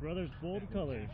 Brothers Bold Colors.